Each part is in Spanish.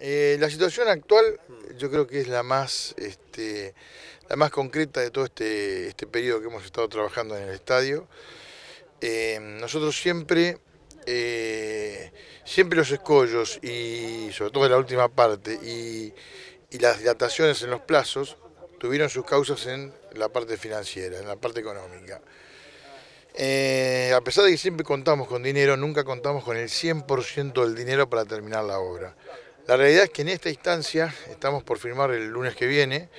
Eh, la situación actual yo creo que es la más, este, la más concreta de todo este, este periodo que hemos estado trabajando en el estadio. Eh, nosotros siempre, eh, siempre los escollos y sobre todo en la última parte y, las dilataciones en los plazos tuvieron sus causas en la parte financiera, en la parte económica. A pesar de que siempre contamos con dinero, nunca contamos con el 100% del dinero para terminar la obra. La realidad es que en esta instancia estamos por firmar el lunes que viene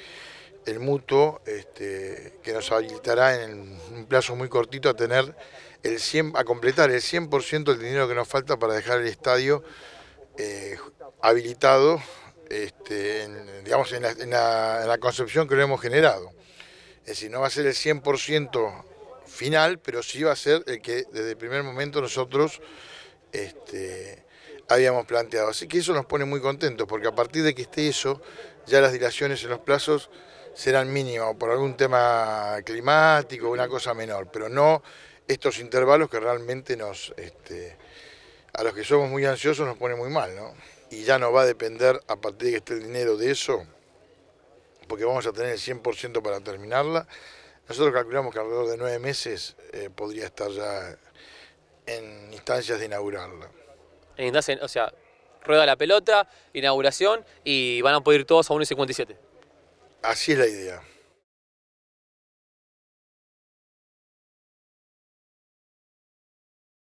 el mutuo este, que nos habilitará en un plazo muy cortito a tener el 100, a completar el 100% del dinero que nos falta para dejar el estadio eh, habilitado este, en, digamos, en la, concepción que lo hemos generado. Es decir, no va a ser el 100% final, pero sí va a ser el que desde el primer momento nosotros este, habíamos planteado. Así que eso nos pone muy contentos, porque a partir de que esté eso, ya las dilaciones en los plazos serán mínimas, por algún tema climático, una cosa menor, pero no estos intervalos que realmente nos, este, a los que somos muy ansiosos nos pone muy mal, ¿no? Y ya no va a depender a partir de que esté el dinero de eso, porque vamos a tener el 100% para terminarla. Nosotros calculamos que alrededor de nueve meses eh, podría estar ya en instancias de inaugurarla. O sea, rueda la pelota, inauguración y van a poder ir todos a 1.57. Así es la idea.